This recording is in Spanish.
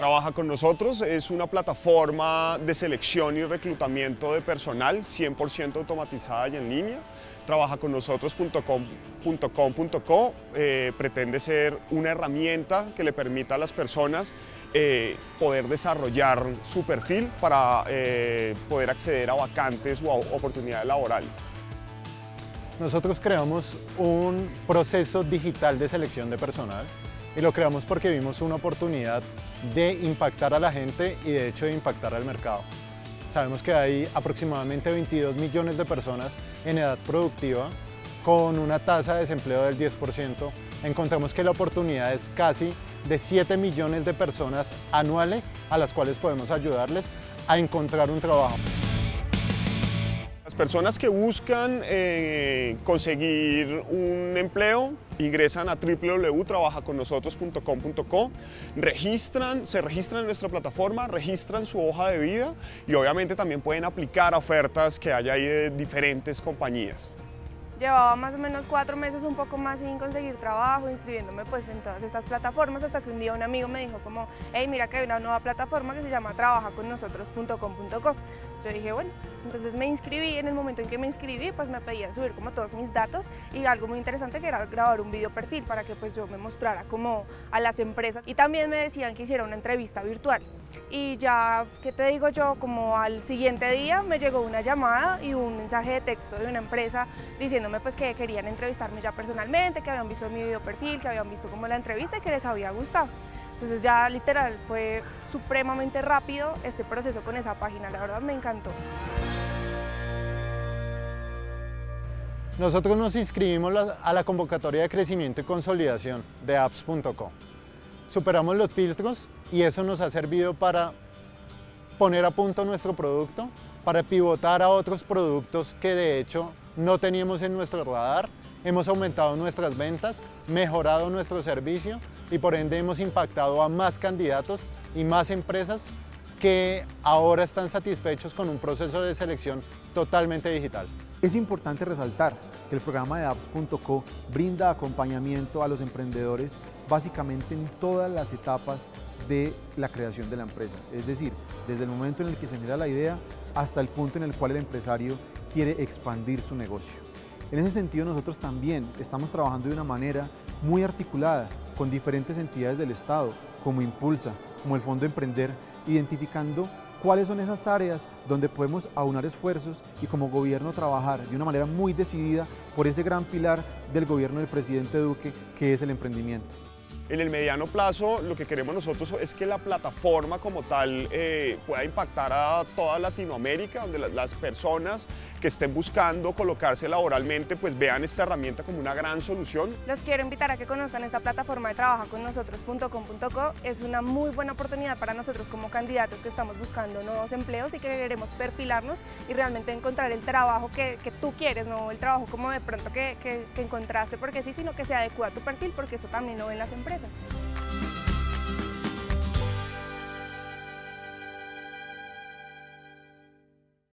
Trabaja con nosotros, es una plataforma de selección y reclutamiento de personal 100% automatizada y en línea. Trabaja con eh, pretende ser una herramienta que le permita a las personas eh, poder desarrollar su perfil para eh, poder acceder a vacantes o a oportunidades laborales. Nosotros creamos un proceso digital de selección de personal y lo creamos porque vimos una oportunidad de impactar a la gente y de hecho de impactar al mercado. Sabemos que hay aproximadamente 22 millones de personas en edad productiva con una tasa de desempleo del 10%. Encontramos que la oportunidad es casi de 7 millones de personas anuales a las cuales podemos ayudarles a encontrar un trabajo. Personas que buscan eh, conseguir un empleo ingresan a www.trabajaconnosotros.com.co, registran, se registran en nuestra plataforma, registran su hoja de vida y obviamente también pueden aplicar ofertas que haya ahí de diferentes compañías. Llevaba más o menos cuatro meses, un poco más sin conseguir trabajo, inscribiéndome pues en todas estas plataformas, hasta que un día un amigo me dijo como, hey, mira que hay una nueva plataforma que se llama trabajaconnosotros.com.co. Yo dije, bueno, entonces me inscribí, en el momento en que me inscribí, pues me pedían subir como todos mis datos y algo muy interesante que era grabar un video perfil para que pues yo me mostrara como a las empresas y también me decían que hiciera una entrevista virtual. Y ya, ¿qué te digo yo? Como al siguiente día me llegó una llamada y un mensaje de texto de una empresa diciéndome pues que querían entrevistarme ya personalmente, que habían visto mi video perfil, que habían visto como la entrevista y que les había gustado. Entonces ya literal fue supremamente rápido este proceso con esa página, la verdad me encantó. Nosotros nos inscribimos a la convocatoria de crecimiento y consolidación de apps.com. Superamos los filtros y eso nos ha servido para poner a punto nuestro producto, para pivotar a otros productos que de hecho no teníamos en nuestro radar. Hemos aumentado nuestras ventas, mejorado nuestro servicio y por ende hemos impactado a más candidatos y más empresas que ahora están satisfechos con un proceso de selección totalmente digital. Es importante resaltar que el programa de apps.co brinda acompañamiento a los emprendedores básicamente en todas las etapas de la creación de la empresa. Es decir, desde el momento en el que se genera la idea hasta el punto en el cual el empresario quiere expandir su negocio. En ese sentido nosotros también estamos trabajando de una manera muy articulada con diferentes entidades del Estado, como Impulsa, como el Fondo Emprender, identificando cuáles son esas áreas donde podemos aunar esfuerzos y como gobierno trabajar de una manera muy decidida por ese gran pilar del gobierno del presidente Duque, que es el emprendimiento. En el mediano plazo lo que queremos nosotros es que la plataforma como tal eh, pueda impactar a toda Latinoamérica, donde las personas que estén buscando colocarse laboralmente pues vean esta herramienta como una gran solución. Los quiero invitar a que conozcan esta plataforma de trabajo con nosotros.com.co. Es una muy buena oportunidad para nosotros como candidatos que estamos buscando nuevos empleos y que queremos perfilarnos y realmente encontrar el trabajo que, tú quieres, no el trabajo como de pronto que, que encontraste porque sí, sino que se adecua a tu perfil porque eso también lo ven las empresas.